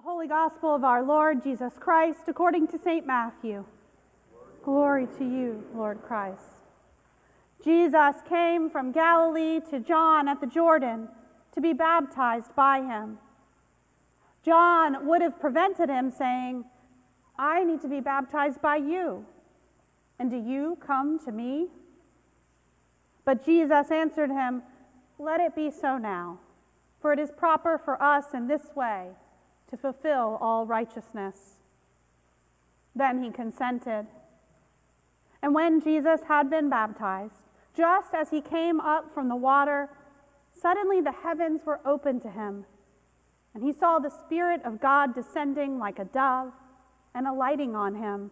The Holy Gospel of our Lord Jesus Christ according to St. Matthew. Glory to you, Lord Christ. Jesus came from Galilee to John at the Jordan to be baptized by him. John would have prevented him, saying, I need to be baptized by you, and do you come to me? But Jesus answered him, Let it be so now, for it is proper for us in this way to fulfill all righteousness. Then he consented. And when Jesus had been baptized, just as he came up from the water, suddenly the heavens were opened to him, and he saw the Spirit of God descending like a dove and alighting on him.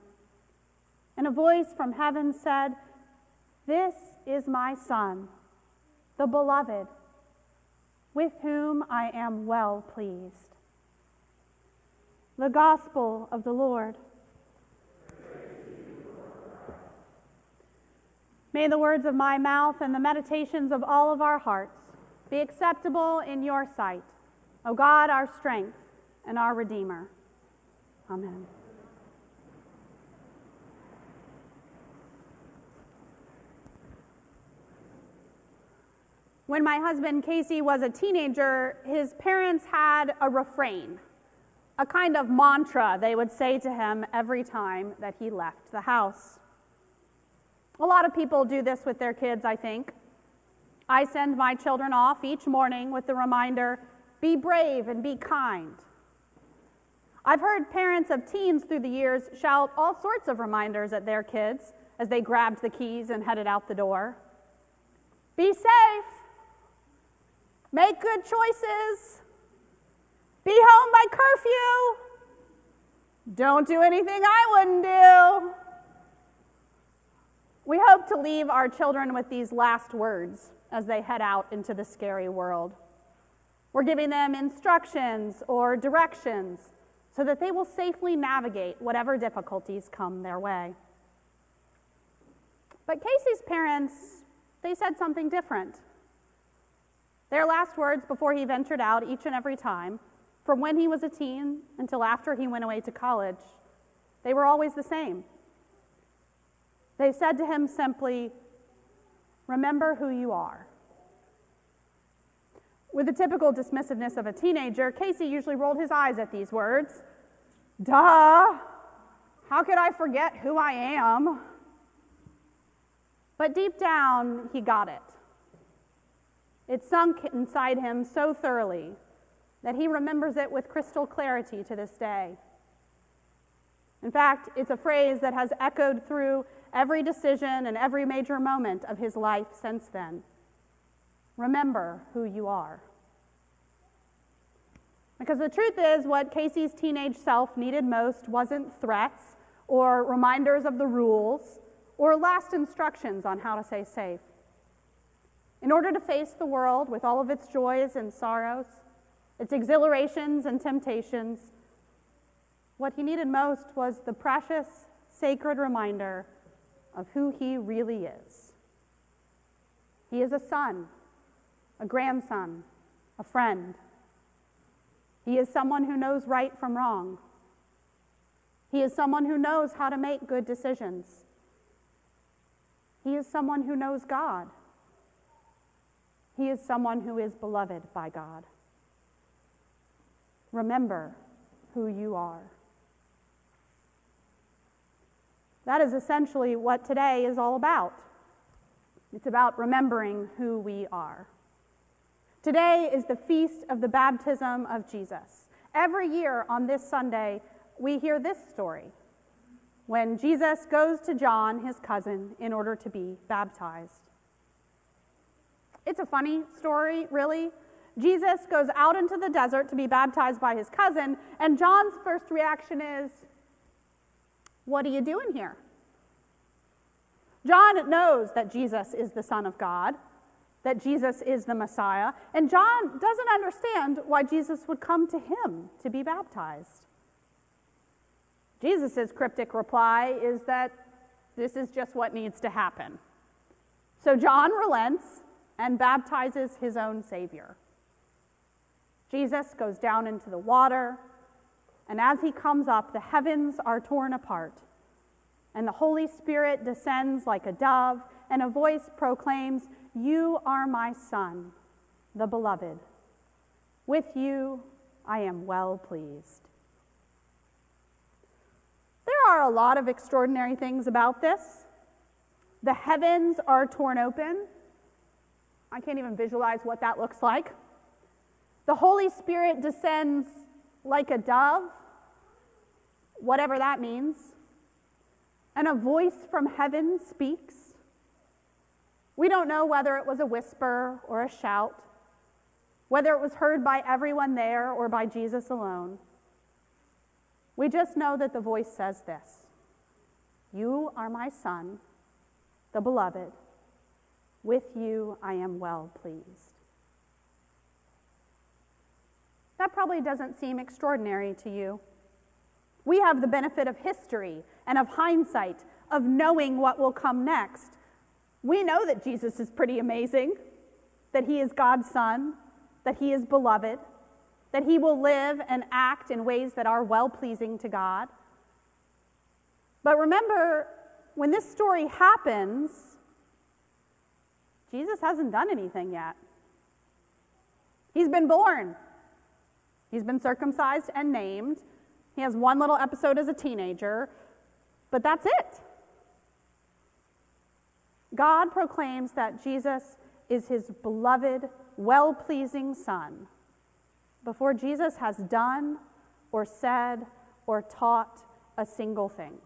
And a voice from heaven said, This is my Son, the beloved, with whom I am well pleased. The Gospel of the Lord. May the words of my mouth and the meditations of all of our hearts be acceptable in your sight, O God, our strength and our Redeemer. Amen. When my husband Casey was a teenager, his parents had a refrain, a kind of mantra they would say to him every time that he left the house. A lot of people do this with their kids, I think. I send my children off each morning with the reminder be brave and be kind. I've heard parents of teens through the years shout all sorts of reminders at their kids as they grabbed the keys and headed out the door. Be safe. Make good choices. Be home by curfew. Don't do anything I wouldn't do. We hope to leave our children with these last words as they head out into the scary world. We're giving them instructions or directions so that they will safely navigate whatever difficulties come their way. But Casey's parents, they said something different. Their last words before he ventured out each and every time, from when he was a teen until after he went away to college, they were always the same. They said to him simply, Remember who you are. With the typical dismissiveness of a teenager, Casey usually rolled his eyes at these words. Duh! How could I forget who I am? But deep down, he got it. It sunk inside him so thoroughly that he remembers it with crystal clarity to this day. In fact, it's a phrase that has echoed through every decision and every major moment of his life since then. Remember who you are. Because the truth is, what Casey's teenage self needed most wasn't threats or reminders of the rules or last instructions on how to stay safe. In order to face the world with all of its joys and sorrows, its exhilarations and temptations, what he needed most was the precious, sacred reminder of who he really is. He is a son, a grandson, a friend. He is someone who knows right from wrong. He is someone who knows how to make good decisions. He is someone who knows God. He is someone who is beloved by God. Remember who you are. That is essentially what today is all about. It's about remembering who we are. Today is the feast of the baptism of Jesus. Every year on this Sunday, we hear this story when Jesus goes to John, his cousin, in order to be baptized. It's a funny story, really. Jesus goes out into the desert to be baptized by his cousin, and John's first reaction is, what are you doing here? John knows that Jesus is the Son of God, that Jesus is the Messiah, and John doesn't understand why Jesus would come to him to be baptized. Jesus' cryptic reply is that this is just what needs to happen. So John relents and baptizes his own Savior. Jesus goes down into the water, And as he comes up, the heavens are torn apart, and the Holy Spirit descends like a dove, and a voice proclaims, You are my Son, the Beloved. With you I am well pleased. There are a lot of extraordinary things about this. The heavens are torn open. I can't even visualize what that looks like. The Holy Spirit descends like a dove, whatever that means, and a voice from heaven speaks. We don't know whether it was a whisper or a shout, whether it was heard by everyone there or by Jesus alone. We just know that the voice says this You are my son, the beloved. With you I am well pleased. That probably doesn't seem extraordinary to you. We have the benefit of history and of hindsight, of knowing what will come next. We know that Jesus is pretty amazing, that he is God's son, that he is beloved, that he will live and act in ways that are well pleasing to God. But remember, when this story happens, Jesus hasn't done anything yet. He's been born. He's been circumcised and named. He has one little episode as a teenager, but that's it. God proclaims that Jesus is his beloved, well pleasing Son before Jesus has done or said or taught a single thing.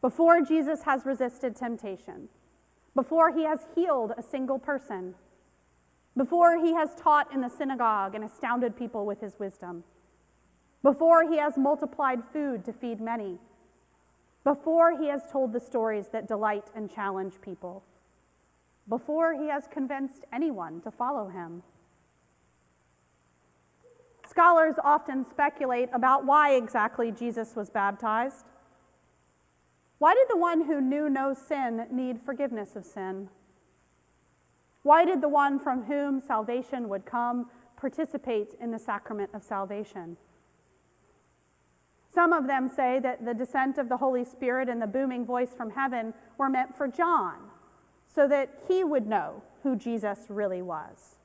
Before Jesus has resisted temptation. Before he has healed a single person before he has taught in the synagogue and astounded people with his wisdom, before he has multiplied food to feed many, before he has told the stories that delight and challenge people, before he has convinced anyone to follow him. Scholars often speculate about why exactly Jesus was baptized. Why did the one who knew no sin need forgiveness of sin? Why did the one from whom salvation would come participate in the sacrament of salvation? Some of them say that the descent of the Holy Spirit and the booming voice from heaven were meant for John, so that he would know who Jesus really was.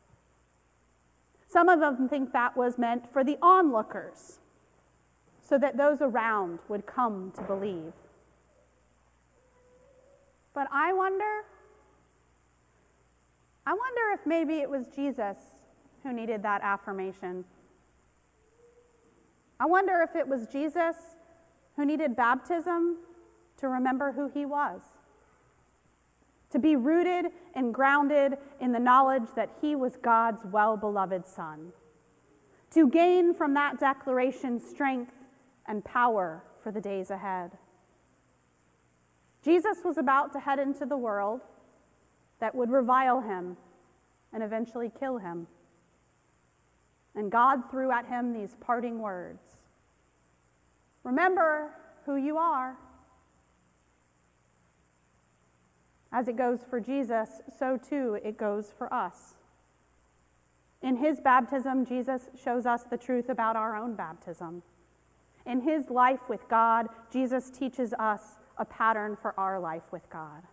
Some of them think that was meant for the onlookers, so that those around would come to believe. But I wonder I wonder if maybe it was Jesus who needed that affirmation. I wonder if it was Jesus who needed baptism to remember who he was. To be rooted and grounded in the knowledge that he was God's well beloved Son. To gain from that declaration strength and power for the days ahead. Jesus was about to head into the world that would revile him and eventually kill him. And God threw at him these parting words Remember who you are. As it goes for Jesus, so too it goes for us. In his baptism, Jesus shows us the truth about our own baptism. In his life with God, Jesus teaches us a pattern for our life with God.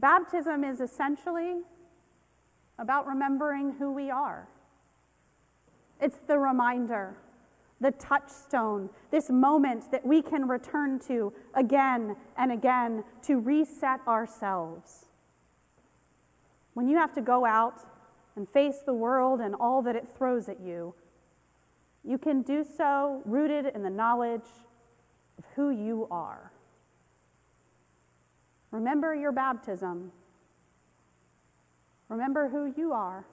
Baptism is essentially about remembering who we are. It's the reminder, the touchstone, this moment that we can return to again and again to reset ourselves. When you have to go out and face the world and all that it throws at you, you can do so rooted in the knowledge of who you are. Remember your baptism. Remember who you are.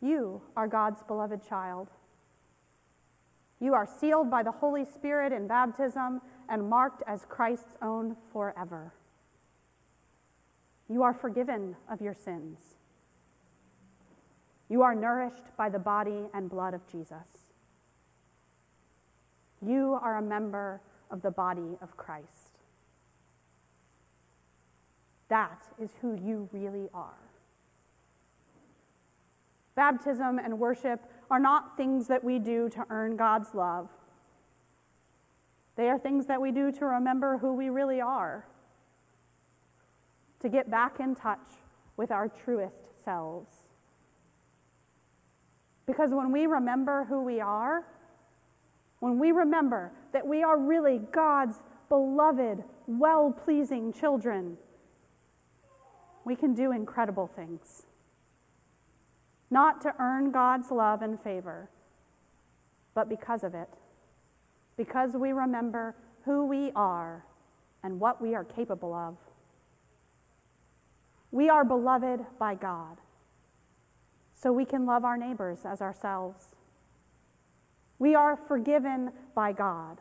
You are God's beloved child. You are sealed by the Holy Spirit in baptism and marked as Christ's own forever. You are forgiven of your sins. You are nourished by the body and blood of Jesus. You are a member of the body of Christ. That is who you really are. Baptism and worship are not things that we do to earn God's love. They are things that we do to remember who we really are, to get back in touch with our truest selves. Because when we remember who we are, when we remember that we are really God's beloved, well pleasing children, we can do incredible things. Not to earn God's love and favor, but because of it. Because we remember who we are and what we are capable of. We are beloved by God, so we can love our neighbors as ourselves. We are forgiven by God,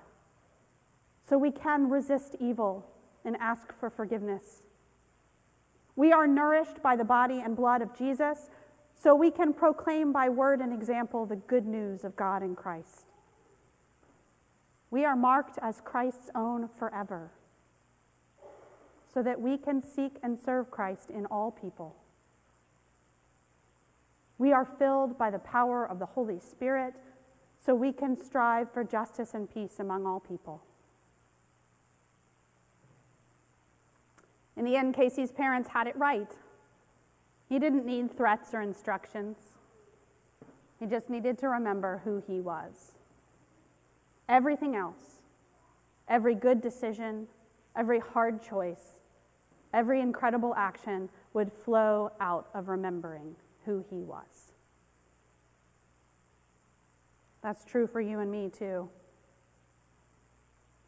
so we can resist evil and ask for forgiveness. We are nourished by the body and blood of Jesus, so we can proclaim by word and example the good news of God in Christ. We are marked as Christ's own forever, so that we can seek and serve Christ in all people. We are filled by the power of the Holy Spirit, so we can strive for justice and peace among all people. In the end, Casey's parents had it right. He didn't need threats or instructions, he just needed to remember who he was. Everything else, every good decision, every hard choice, every incredible action would flow out of remembering who he was. That's true for you and me, too.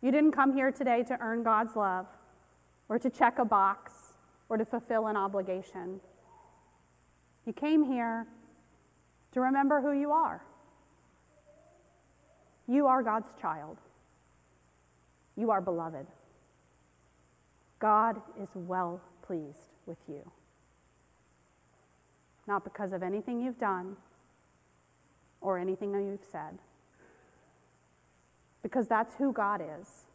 You didn't come here today to earn God's love or to check a box or to fulfill an obligation. You came here to remember who you are. You are God's child. You are beloved. God is well pleased with you. Not because of anything you've done or anything you've said, because that's who God is.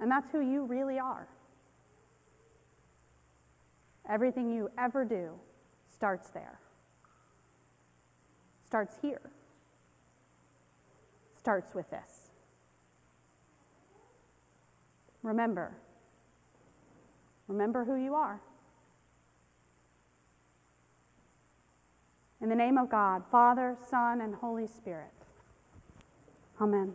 And that's who you really are. Everything you ever do starts there, starts here, starts with this. Remember, remember who you are. In the name of God, Father, Son, and Holy Spirit. Amen.